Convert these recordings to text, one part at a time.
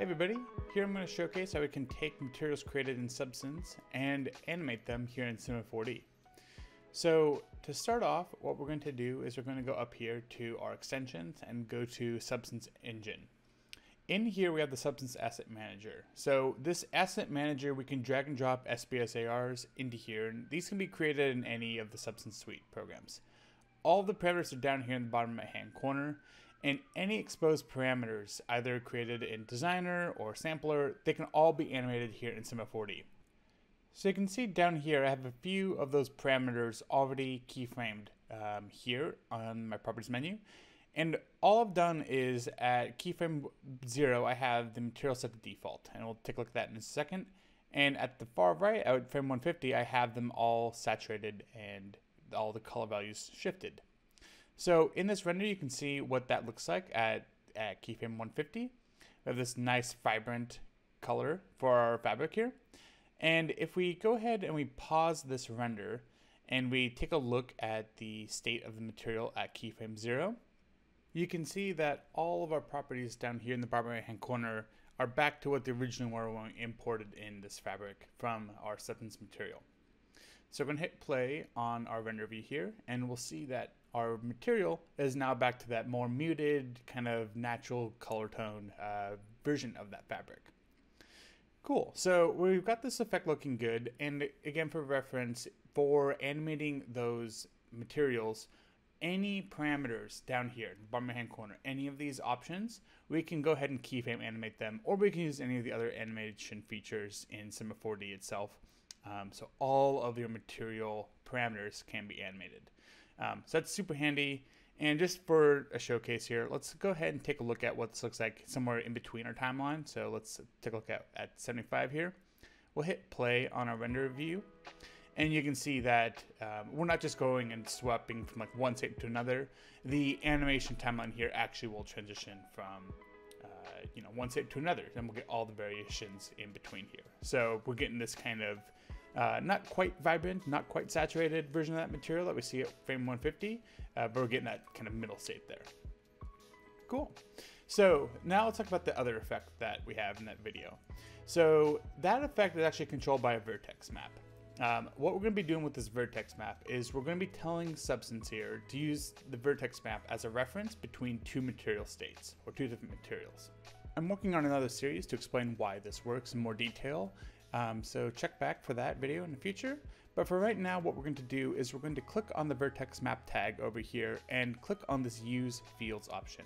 Hey everybody, here I'm going to showcase how we can take materials created in Substance and animate them here in Cinema 4D. So to start off, what we're going to do is we're going to go up here to our extensions and go to Substance Engine. In here we have the Substance Asset Manager. So this Asset Manager, we can drag and drop SBSARs into here, and these can be created in any of the Substance Suite programs. All the parameters are down here in the bottom right hand corner, and any exposed parameters, either created in Designer or Sampler, they can all be animated here in Cinema 4D. So you can see down here, I have a few of those parameters already keyframed um, here on my properties menu. And all I've done is at keyframe 0, I have the material set to default. And we'll take a look at that in a second. And at the far right, at frame 150, I have them all saturated and all the color values shifted. So in this render, you can see what that looks like at, at keyframe 150. We have this nice vibrant color for our fabric here. And if we go ahead and we pause this render and we take a look at the state of the material at keyframe 0, you can see that all of our properties down here in the bottom right hand corner are back to what they originally were when we imported in this fabric from our substance material. So we're going to hit play on our render view here and we'll see that our material is now back to that more muted kind of natural color tone uh, version of that fabric. Cool, so we've got this effect looking good and again for reference, for animating those materials, any parameters down here, bottom right hand corner, any of these options, we can go ahead and keyframe animate them, or we can use any of the other animation features in Cinema 4D itself. Um, so all of your material parameters can be animated. Um, so that's super handy. And just for a showcase here, let's go ahead and take a look at what this looks like somewhere in between our timeline. So let's take a look at, at 75 here. We'll hit play on our render view. And you can see that um, we're not just going and swapping from like one state to another. The animation timeline here actually will transition from uh, you know one state to another, and we'll get all the variations in between here. So we're getting this kind of uh, not quite vibrant, not quite saturated version of that material that we see at frame 150, uh, but we're getting that kind of middle state there. Cool. So now let's talk about the other effect that we have in that video. So that effect is actually controlled by a vertex map. Um, what we're going to be doing with this vertex map is we're going to be telling Substance here to use the vertex map as a reference between two material states, or two different materials. I'm working on another series to explain why this works in more detail, um, so check back for that video in the future. But for right now, what we're going to do is we're going to click on the vertex map tag over here and click on this use fields option.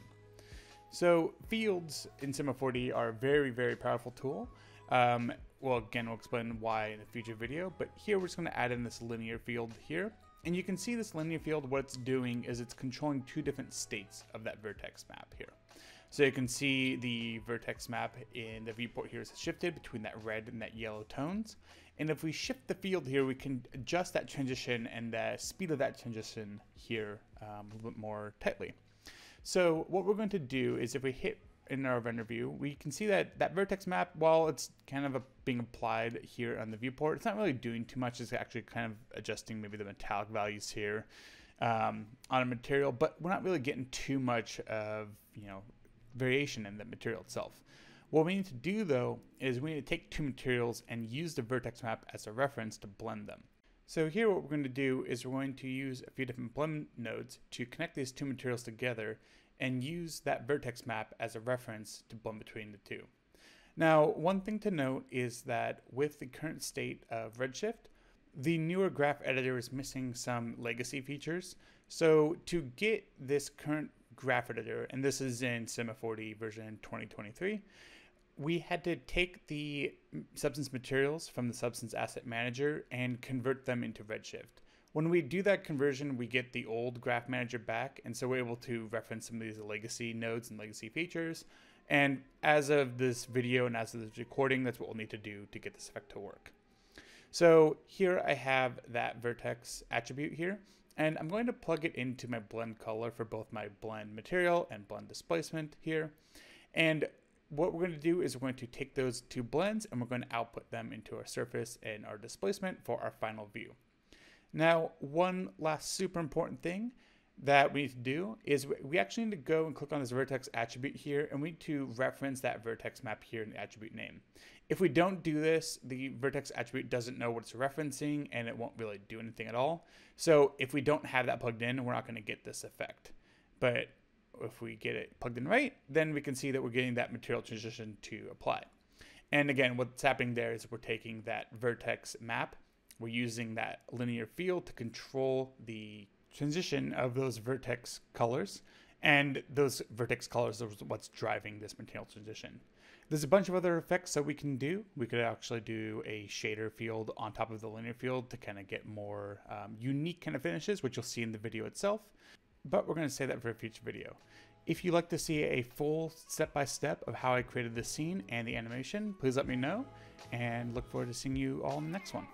So fields in Cinema 4D are a very, very powerful tool. Um, well, again, we'll explain why in a future video, but here we're just going to add in this linear field here. And you can see this linear field, what it's doing is it's controlling two different states of that vertex map here. So you can see the vertex map in the viewport here is shifted between that red and that yellow tones. And if we shift the field here, we can adjust that transition and the speed of that transition here um, a little bit more tightly. So what we're going to do is if we hit in our render view, we can see that that vertex map, while it's kind of a, being applied here on the viewport, it's not really doing too much. It's actually kind of adjusting maybe the metallic values here um, on a material, but we're not really getting too much of, you know, variation in the material itself. What we need to do though is we need to take two materials and use the vertex map as a reference to blend them. So here what we're going to do is we're going to use a few different blend nodes to connect these two materials together and use that vertex map as a reference to blend between the two. Now, one thing to note is that with the current state of Redshift, the newer graph editor is missing some legacy features. So to get this current graph editor, and this is in Cinema 4D version 2023, we had to take the substance materials from the substance asset manager and convert them into Redshift. When we do that conversion, we get the old graph manager back, and so we're able to reference some of these legacy nodes and legacy features. And as of this video and as of this recording, that's what we'll need to do to get this effect to work. So here I have that vertex attribute here, and I'm going to plug it into my blend color for both my blend material and blend displacement here. And what we're going to do is we're going to take those two blends and we're going to output them into our surface and our displacement for our final view. Now, one last super important thing, that we need to do is we actually need to go and click on this vertex attribute here and we need to reference that vertex map here in the attribute name. If we don't do this, the vertex attribute doesn't know what it's referencing and it won't really do anything at all. So if we don't have that plugged in, we're not going to get this effect. But if we get it plugged in right, then we can see that we're getting that material transition to apply. And again, what's happening there is we're taking that vertex map, we're using that linear field to control the transition of those vertex colors. And those vertex colors are what's driving this material transition. There's a bunch of other effects that we can do. We could actually do a shader field on top of the linear field to kind of get more um, unique kind of finishes, which you'll see in the video itself. But we're going to say that for a future video. If you'd like to see a full step-by-step -step of how I created the scene and the animation, please let me know, and look forward to seeing you all in the next one.